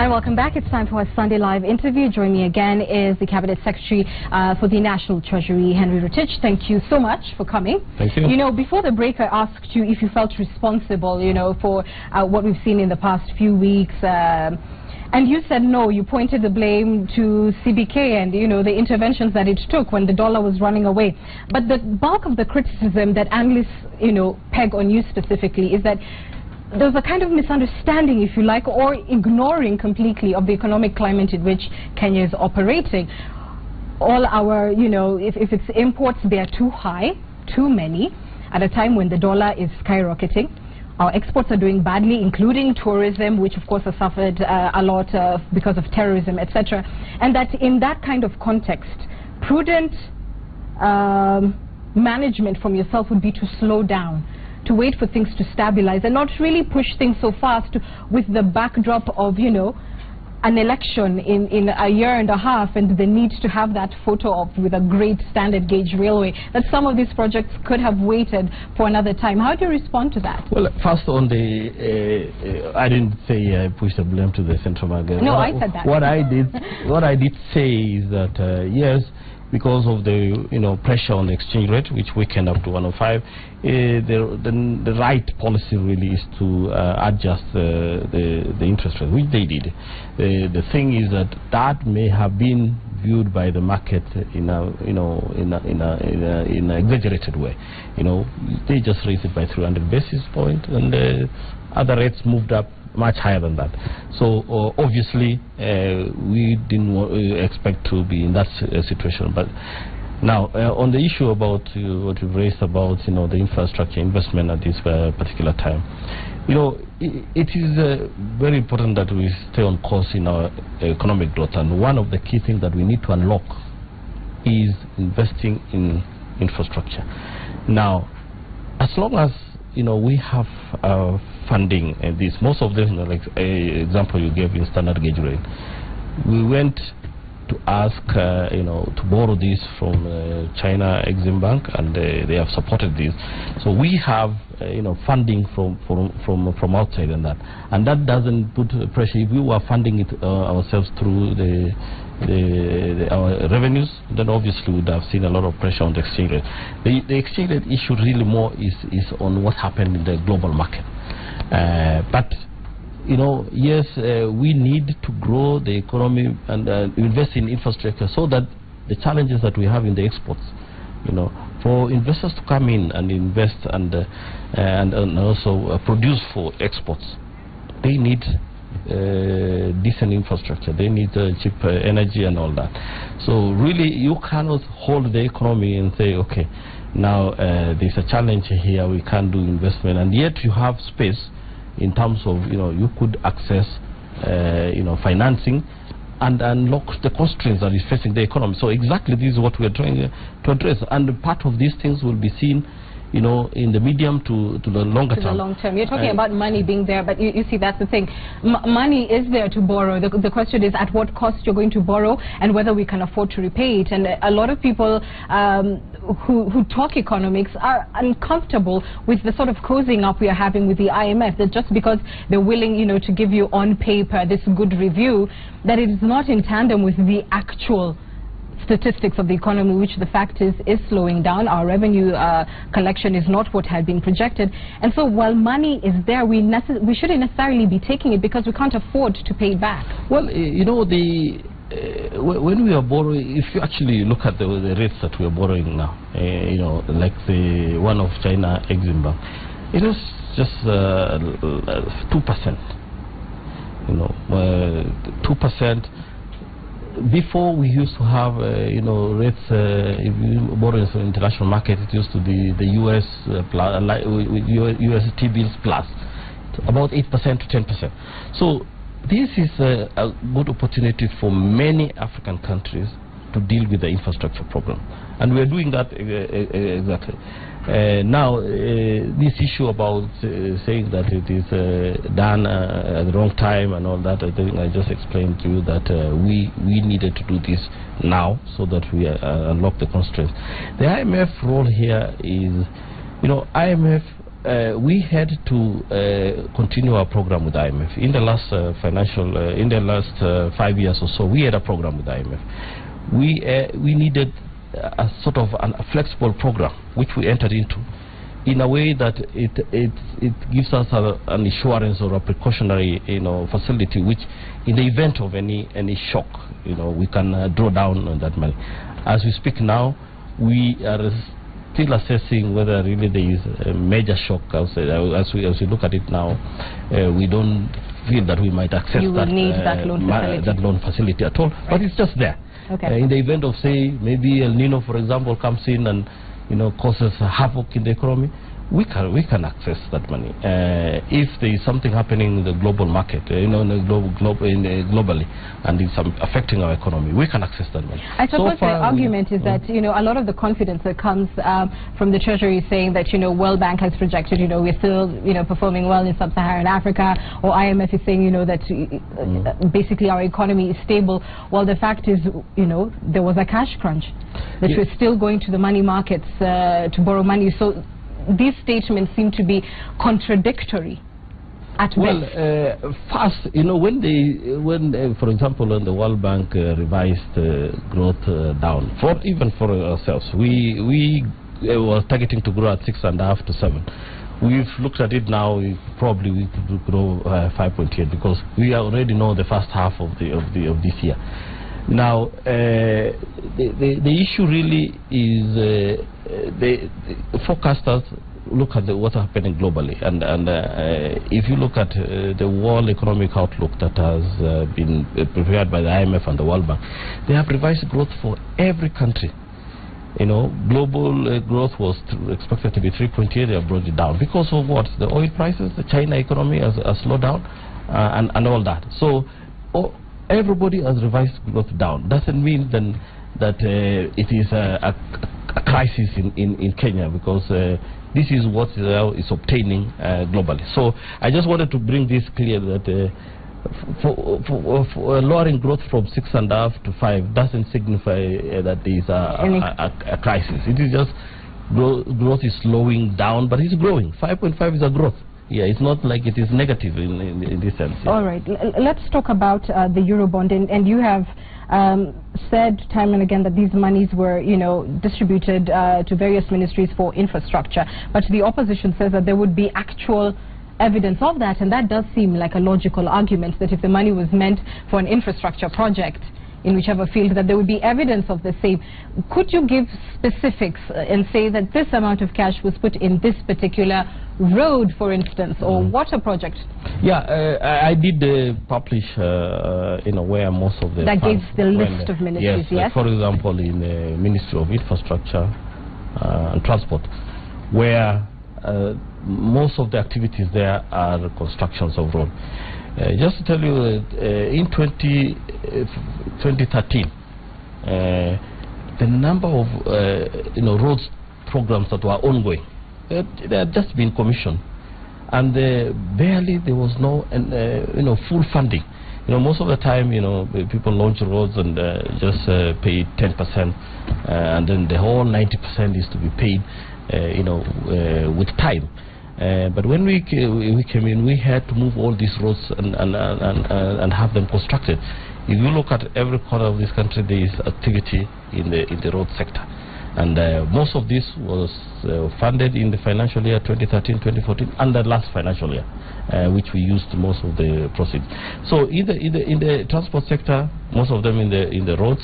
And welcome back. It's time for our Sunday Live interview. Joining me again is the Cabinet Secretary uh, for the National Treasury, Henry Rotich. Thank you so much for coming. Thank you. You know, before the break, I asked you if you felt responsible, you know, for uh, what we've seen in the past few weeks. Um, and you said no. You pointed the blame to CBK and, you know, the interventions that it took when the dollar was running away. But the bulk of the criticism that analysts, you know, peg on you specifically is that there's a kind of misunderstanding, if you like, or ignoring completely of the economic climate in which Kenya is operating. All our, you know, if, if it's imports, they are too high, too many, at a time when the dollar is skyrocketing. Our exports are doing badly, including tourism, which of course has suffered uh, a lot uh, because of terrorism, etc. And that in that kind of context, prudent um, management from yourself would be to slow down to wait for things to stabilize and not really push things so fast with the backdrop of, you know, an election in, in a year and a half and the need to have that photo op with a great standard gauge railway, that some of these projects could have waited for another time. How do you respond to that? Well, first on the, uh, uh, I didn't say I pushed the blame to the central bank. No, what I said that. What I did, what I did say is that, uh, yes, because of the you know pressure on the exchange rate, which weakened up to 105, uh, the, the, the right policy really is to uh, adjust the, the, the interest rate, which they did. The the thing is that that may have been viewed by the market in a you know in a, in a, in a, in an exaggerated way. You know they just raised it by 300 basis points, and uh, other rates moved up much higher than that. So uh, obviously uh, we didn't uh, expect to be in that uh, situation. But now uh, on the issue about uh, what you've raised about you know the infrastructure investment at this particular time, you know it, it is very important that we stay on course in our economic growth. And one of the key things that we need to unlock is investing in infrastructure. Now, as long as you know we have funding and this. Most of them, you know, like a example you gave in standard gauge rail, we went to ask, uh, you know, to borrow this from uh, China Exim Bank, and uh, they have supported this. So we have, uh, you know, funding from from from from outside and that, and that doesn't put pressure. If we were funding it uh, ourselves through the the, the, our revenues, then obviously we would have seen a lot of pressure on the exchange rate. The, the exchange rate issue really more is, is on what happened in the global market. Uh, but you know, yes, uh, we need to grow the economy and uh, invest in infrastructure so that the challenges that we have in the exports, you know, for investors to come in and invest and uh, and, and, also uh, produce for exports, they need uh, decent infrastructure. They need cheap energy and all that. So really, you cannot hold the economy and say, okay, now there's a challenge here, we can't do investment, and yet you have space in terms of, you know, you could access, uh, you know, financing and unlock the constraints that is facing the economy. So exactly this is what we are trying to address. And part of these things will be seen you know, in the medium to, to the longer to term. the long term. You're talking about money being there, but you, you see, that's the thing. M money is there to borrow. The, the question is at what cost you're going to borrow and whether we can afford to repay it. And a lot of people um, who, who talk economics are uncomfortable with the sort of cozying up we are having with the IMF, that just because they're willing, you know, to give you on paper this good review, that it is not in tandem with the actual statistics of the economy, which the fact is is slowing down. Our revenue uh, collection is not what had been projected. And so while money is there, we, we shouldn't necessarily be taking it because we can't afford to pay it back. Well, you know, the uh, when we are borrowing, if you actually look at the, the rates that we are borrowing now, uh, you know, like the one of China Exim it was just uh, two percent. You know, uh, two percent before we used to have, uh, you know, rates, uh, if you borrow in international market, it used to be the US, uh, plus, US T-bills plus, about 8% to 10%. So this is a, a, good opportunity for many African countries to deal with the infrastructure problem. And we are doing that uh, uh, exactly. Uh, now, uh, this issue about uh, saying that it is uh, done uh, at the wrong time and all that, I think I just explained to you that uh, we, we needed to do this now so that we unlock the constraints. The IMF role here is, you know, IMF uh, we had to uh, continue our program with IMF. In the last uh, financial, uh, in the last uh, five years or so, we had a program with IMF. We, uh, we needed a sort of an, a flexible program, which we entered into in a way that it it it gives us a, an assurance or a precautionary you know facility which in the event of any any shock you know we can uh, draw down on that money. As we speak now we are still assessing whether really there is a major shock. Outside. as we as we look at it now uh, we don't feel that we might access that, need uh, that loan that loan facility at all but it's just there Okay. uh, in the event of say maybe El Nino for example comes in and you know causes havoc in the economy we can we can access that money uh, if there is something happening in the global market uh, you know in the global in, uh, globally and it's um, affecting our economy we can access that money I suppose so the argument is that you know a lot of the confidence that comes um, from the Treasury saying that you know World Bank has projected you know we're still you know performing well in sub-Saharan Africa, or IMF is saying you know that uh, basically our economy is stable. Well, the fact is you know there was a cash crunch that Yeah. we're still going to the money markets uh, to borrow money. So these statements seem to be contradictory at Well, uh, first, you know, when they, when, uh, for example, when the World Bank uh, revised uh, growth uh, down, for even for ourselves, we we uh, were targeting to grow at six and a half to seven. We've looked at it now. We probably we could grow uh, 5.8 because we already know the first half of the of the of this year. Now, uh, the, the the issue really is uh, the, the forecasters look at what's happening globally, and and uh, if you look at uh, the World Economic Outlook that has uh, been uh, prepared by the IMF and the World Bank, they have revised growth for every country. You know, global growth was expected to be 3.8. They have brought it down because of what? The oil prices, the China economy has, has slowed down, and and all that. So, oh, everybody has revised growth down. Doesn't mean then that uh, it is a, a, a crisis in, in, in Kenya because uh, this is what uh, is obtaining uh, globally. So I just wanted to bring this clear that uh, for, for, for lowering growth from six and a half to five doesn't signify uh, that there is a, a crisis. It is just grow, growth is slowing down, but it's growing. 5.5 is a growth. Yeah, it's not like it is negative in, in, in this sense. yeah. All right, L- let's talk about uh, the Eurobond, and, and you have um, said time and again that these monies were, you know, distributed uh, to various ministries for infrastructure, but the opposition says that there would be actual evidence of that, and that does seem like a logical argument that if the money was meant for an infrastructure project, in whichever field, that there would be evidence of the same. Could you give specifics uh, and say that this amount of cash was put in this particular road, for instance, or water project? Yeah, uh, I I did uh, publish, uh, uh, you know, where most of the That gives the list of ministries, yes? uh, yes? for example, in the Ministry of Infrastructure uh, and Transport, where uh, most of the activities there are constructions of road. Uh, just to tell you, uh, in 20, uh, 2013, uh, the number of you know roads programs that were ongoing, uh, they had just been commissioned and barely there was no you know full funding. You know, most of the time, you know, people launch roads and uh, just uh, pay 10%, uh, and then the whole 90% is to be paid, uh, you know, uh, with time. Uh, but when we, we came in, we had to move all these roads and, and, and, and have them constructed. If you look at every corner of this country, there is activity in the, in the road sector. And uh, most of this was uh, funded in the financial year 2013-2014 and the last financial year, uh, which we used most of the proceeds. So in the, in the, in the transport sector, most of them in the, in the roads.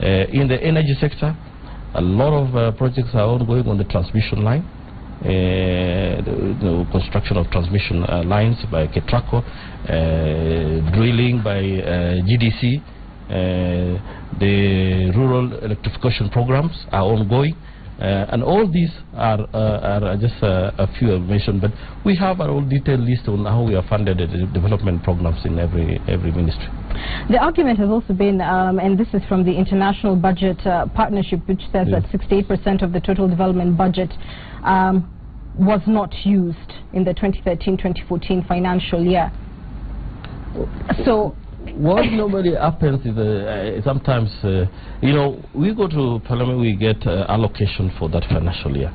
Uh, in the energy sector, a lot of uh, projects are ongoing on the transmission line. Uh, the, the construction of transmission uh, lines by Ketraco, uh, drilling by uh, GDC, the rural electrification programs are ongoing. Uh, and all these are, uh, are just uh, a few I've mentioned, but we have a whole detailed list on how we have funded the development programs in every every ministry. The argument has also been, um, and this is from the International Budget uh, Partnership, which says Yeah. that 68% of the total development budget um, was not used in the 2013-2014 financial year. So, what normally happens is uh, sometimes, uh, you know, we go to parliament, we get uh, allocation for that financial year.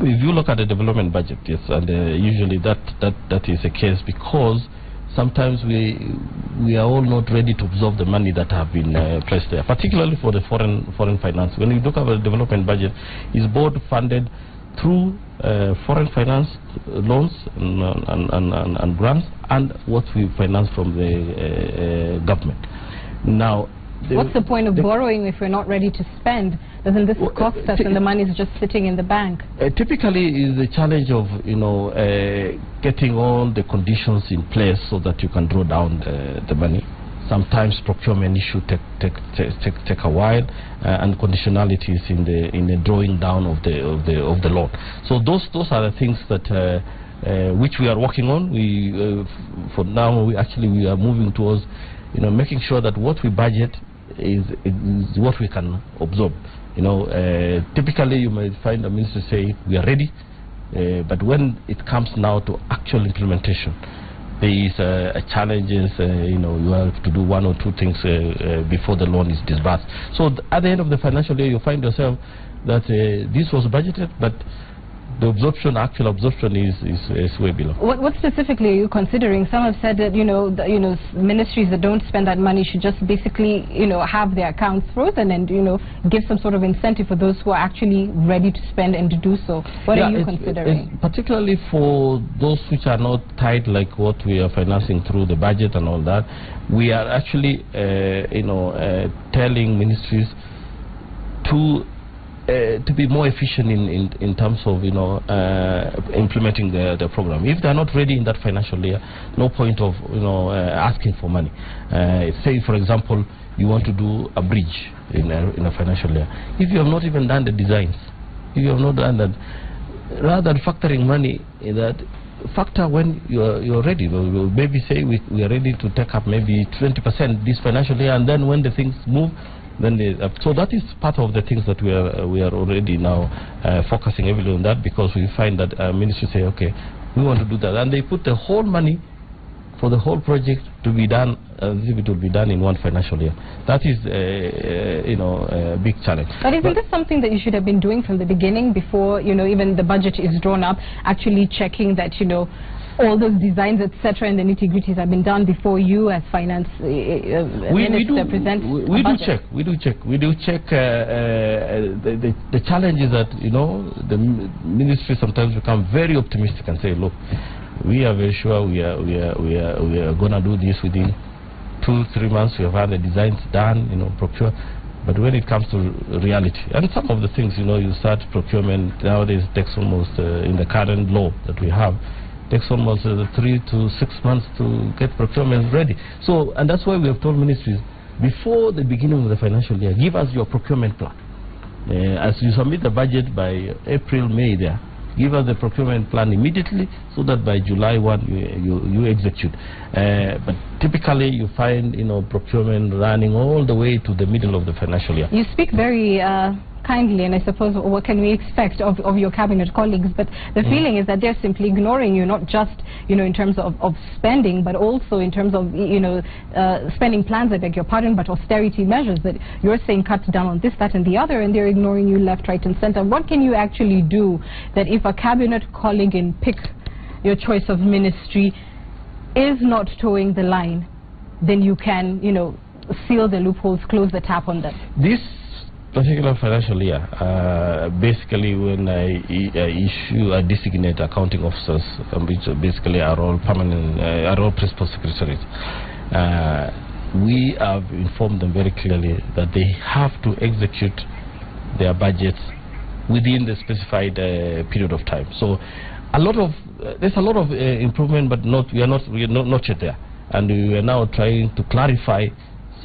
If you look at the development budget, yes, and uh, usually that, that, that is the case because sometimes we we are all not ready to absorb the money that have been uh, placed there, particularly for the foreign foreign finance. When you look at the development budget, it's both funded through uh, foreign finance loans and, and, and, and, grants and what we finance from the uh, uh government. Now, the What's the point of the borrowing if we're not ready to spend? Doesn't this well, cost us and the money is just sitting in the bank? Uh, typically, is the challenge of you know uh, getting all the conditions in place so that you can draw down the, the money. Sometimes procurement issue take take take take, take a while, uh, and conditionalities in the in the drawing down of the of the of the loan. So those those are the things that. Uh, uh, which we are working on. We, uh, for now, we actually we are moving towards, you know, making sure that what we budget is, is what we can absorb. You know, uh, typically you might find the minister say we are ready, uh, but when it comes now to actual implementation, there is uh, challenges. Uh, you know, you have to do one or two things uh, uh, before the loan is disbursed. So at the end of the financial year, you find yourself that uh, this was budgeted, but the absorption, actual absorption is, is, is way below. What, what, specifically are you considering? Some have said that, you know, the, you know, ministries that don't spend that money should just basically, you know, have their accounts frozen and, you know, give some sort of incentive for those who are actually ready to spend and to do so. What yeah, are you it's, considering? It's particularly for those which are not tied like what we are financing through the budget and all that, we are actually, uh, you know, uh, telling ministries to uh, to be more efficient in, in, in terms of you know uh, implementing the, the program. If they're not ready in that financial year, no point of you know uh, asking for money. Uh, say for example, you want to do a bridge in a, in a financial year. If you have not even done the designs, if you have not done that, rather than factoring money in that factor when you're, you're ready. Maybe say we, we are ready to take up maybe 20% this financial year, and then when the things move, then they, uh, so that is part of the things that we are uh, we are already now uh, focusing heavily on that because we find that uh, ministry say okay we want to do that and they put the whole money for the whole project to be done as if it will be done in one financial year. That is, uh, uh, you know, a big challenge. But isn't but this something that you should have been doing from the beginning before, you know, even the budget is drawn up, actually checking that, you know, all those designs, etc., and the nitty-gritties have been done before you as finance uh, uh, we, minister we do, present we, we do check. We do check. We do check. Uh, uh, the, the, the challenge is that you know the ministry sometimes become very optimistic and say, look, we are very sure we are we are we are we are gonna do this within two three months. We have had the designs done, you know, procure. But when it comes to reality, and some of the things, you know, you start procurement nowadays takes almost uh, in the current law that we have takes almost uh, three to six months to get procurement ready. So, and that's why we have told ministries, before the beginning of the financial year, give us your procurement plan. Uh, as you submit the budget by April, May there, give us the procurement plan immediately so that by July 1 you, you, you execute. Uh, but typically you find, you know, procurement running all the way to the middle of the financial year. You speak very... Uh kindly, and I suppose what can we expect of, of your cabinet colleagues? But the mm. feeling is that they're simply ignoring you, not just you know in terms of, of spending, but also in terms of you know uh, spending plans. I beg your pardon, but austerity measures that you're saying cut down on this, that, and the other, and they're ignoring you left, right, and center. What can you actually do that if a cabinet colleague in pick your choice of ministry is not toeing the line, then you can you know seal the loopholes, close the tap on them. This particular financial year, uh, basically when I, I, issue, I designate accounting officers, um, which basically are all permanent, uh, are all principal secretaries, uh, we have informed them very clearly that they have to execute their budgets within the specified uh, period of time. So a lot of, uh, there's a lot of uh, improvement, but not, we are not, we are not, not yet there. And we are now trying to clarify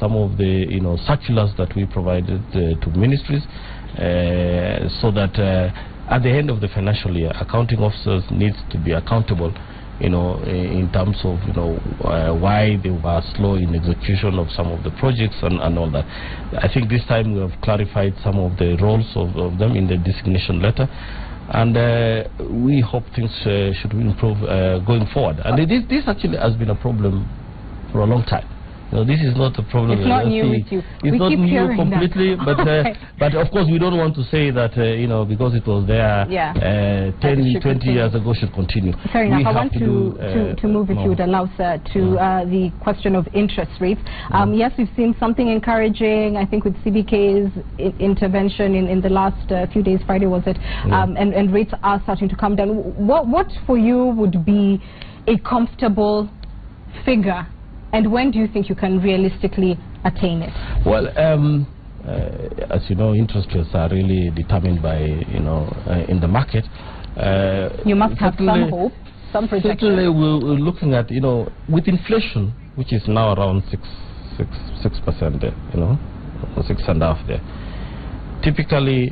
some of the you know circulars that we provided uh, to ministries uh, so that uh, at the end of the financial year accounting officers needs to be accountable you know in terms of you know uh, why they were slow in execution of some of the projects and, and all that. I think this time we have clarified some of the roles of, of them in the designation letter and uh, we hope things should improve going forward. And this, this actually has been a problem for a long time No, this is not a problem. It's not new with you. It's we not keep new completely, that. but uh, but of course we don't want to say that uh, you know because it was there yeah. uh, 10, 20 continue. years ago should continue. Fair enough. We I want to, to, to, to, move, if you would allow, sir, to uh, the question of interest rates. Um, yes, we've seen something encouraging. I think with CBK's intervention in, in the last uh, few days, Friday was it, um, and, and rates are starting to come down. What what for you would be a comfortable figure and when do you think you can realistically attain it? Well, um, uh, as you know, interest rates are really determined by, you know, uh, in the market. Uh, you must have some hope, some projection. Certainly, we're, looking at, you know, with inflation, which is now around six, six, six percent there, you know, or six and a half there. Typically,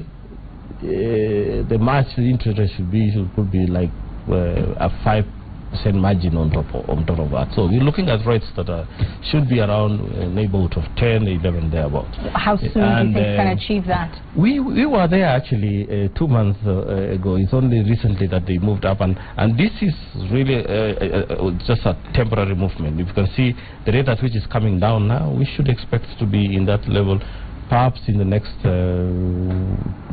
uh, the March interest rate should be should could be like uh, a five percent margin on top of, on top of that. So we're looking at rates that are, should be around a neighborhood of 10, 11 thereabout. How soon and, do you think uh, can achieve that? We we were there actually uh, two months uh, ago. It's only recently that they moved up, and and this is really uh, uh, uh, just a temporary movement. If you can see the rate at which is coming down now, we should expect to be in that level perhaps in the next uh,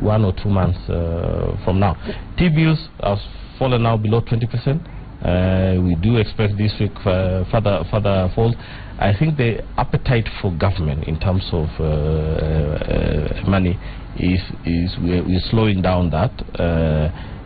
one or two months uh, from now. T-bills have fallen now below 20 percent. Uh, we do expect this week uh, further further fall. I think the appetite for government in terms of uh, uh money is is we're, we're, slowing down that.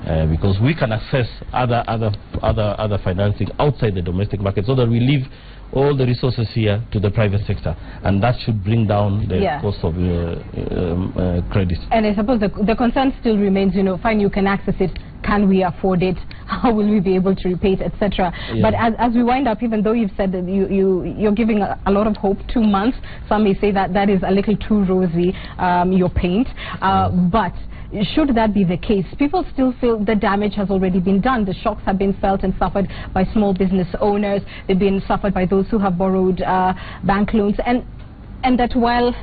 Uh, uh, because we can access other other other other financing outside the domestic market, so that we leave all the resources here to the private sector, and that should bring down the yeah. cost of um, credit. And I suppose the the concern still remains. You know, fine, you can access it can we afford it? How will we be able to repay it, etc. Yeah. But as, as we wind up, even though you've said that you, you, you're giving a, a, lot of hope, two months, some may say that that is a little too rosy, um, your paint. Uh, but should that be the case, people still feel the damage has already been done. The shocks have been felt and suffered by small business owners. They've been suffered by those who have borrowed uh, bank loans. And, and that while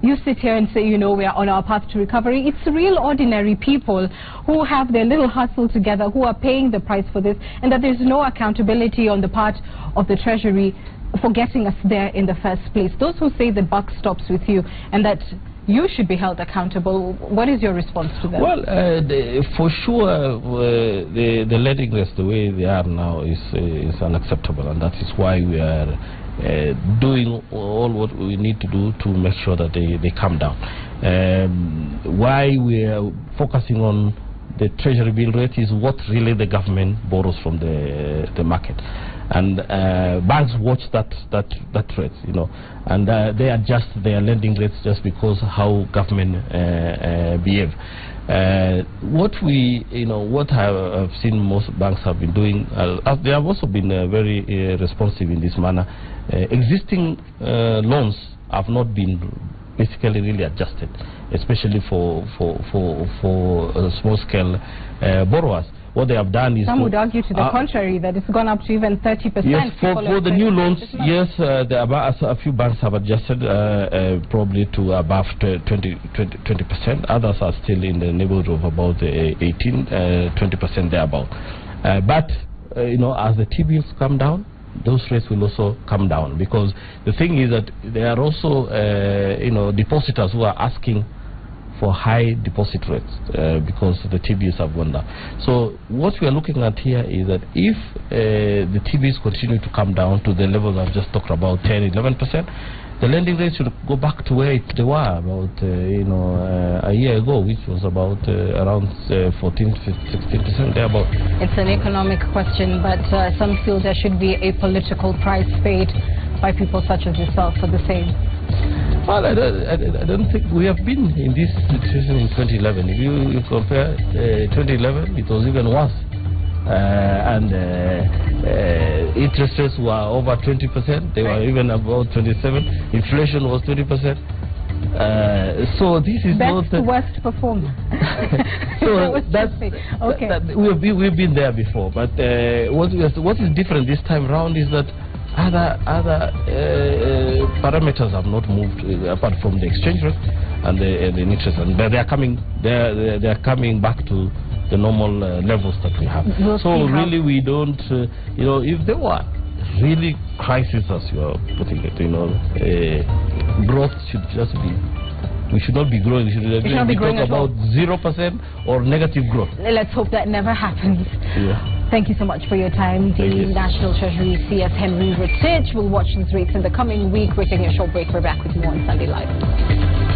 you sit here and say, you know, we are on our path to recovery. It's real ordinary people who have their little hustle together, who are paying the price for this, and that there's no accountability on the part of the Treasury for getting us there in the first place. Those who say the buck stops with you and that you should be held accountable. What is your response to that? Well, uh, the, for sure, uh, the, the lending rates the way they are now is, uh, is unacceptable, and that is why we are uh, doing all what we need to do to make sure that they, they come down. Um, why we are focusing on the treasury bill rate is what really the government borrows from the the market, and uh, banks watch that that that rate, you know, and uh, they adjust their lending rates just because how government uh, uh, behave. Uh, what we, you know, what I have seen most banks have been doing, uh, they have also been very responsive in this manner. Existing loans have not been basically really adjusted, especially for for for for small scale borrowers what they have done is... Some would argue to the uh, contrary, that it's gone up to even 30%. Yes, for, for the new loans, yes, uh, the, a few banks have adjusted uh, uh probably to above 20, 20, percent Others are still in the neighborhood of about uh, 18, 20% uh, thereabout. but, you know, as the T-bills come down, those rates will also come down because the thing is that there are also, you know, depositors who are asking for high deposit rates uh, because the T-bills have gone down. So what we are looking at here is that if uh, the T-bills continue to come down to the levels I've just talked about, 10, 11 percent, the lending rates should go back to where they were about uh, you know uh, a year ago, which was about uh, around uh, 14, 16 percent thereabout. It's an economic question, but some feel there should be a political price paid by people such as yourself for the same. Well, I don't, I, don't, think we have been in this situation in 2011. If you, you compare uh, 2011, it was even worse. Uh, and uh, uh interest rates were over 20%. They were even about 27. Inflation was 20%. Uh, so this is Best not worst performer. so that that's okay. That, that we've been we've been there before, but uh, what what is different this time around is that other other uh, parameters have not moved uh, apart from the exchange rate and the, uh, the interest, and they are coming they are, they are coming back to the normal uh, levels that we have. We'll so really, we don't, uh, you know, if there were really crisis as you are putting it. You know, uh, growth should just be. We should not be growing. We should, should not be growing talk about zero percent or negative growth. Let's hope that never happens. Yeah. Thank you so much for your time. The. National Treasury CS Henry Rotich will watch these rates in the coming week. We're taking a short break. We're back with more on Sunday Live.